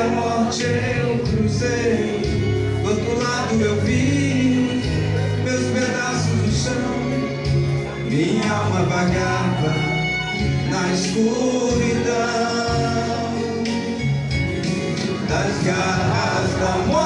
a morte eu cruzei. Do outro lado eu vi Meus pedaços no chão. Minha alma vagava Na escuridão. Das garras da morte